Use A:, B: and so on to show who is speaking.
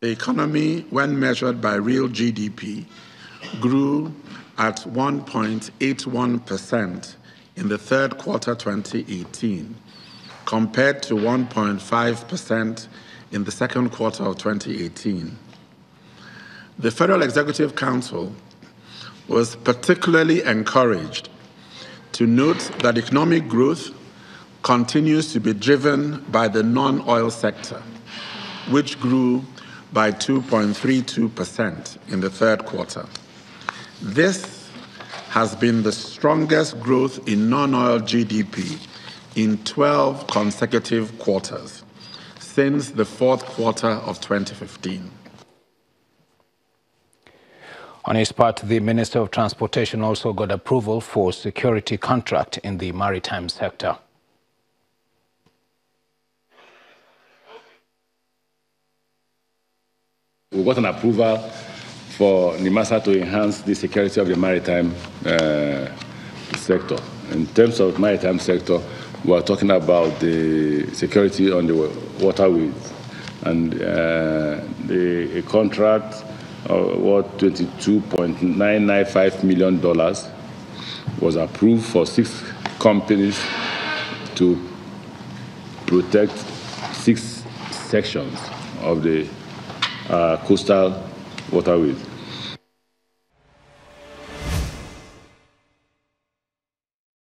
A: The economy, when measured by real GDP, grew at 1.81% in the third quarter 2018, compared to 1.5% in the second quarter of 2018. The Federal Executive Council was particularly encouraged to note that economic growth continues to be driven by the non oil sector, which grew by 2.32% in the third quarter. This has been the strongest growth in non oil GDP in 12 consecutive quarters since the fourth quarter of 2015.
B: On his part, the Minister of Transportation also got approval for security contract in the maritime sector.
C: We got an approval for NIMASA to enhance the security of the maritime uh, sector. In terms of maritime sector, we are talking about the security on the waterways and uh, the a contract what 22.995 million dollars was approved for six companies to protect six sections of the Uh, coastal waterways.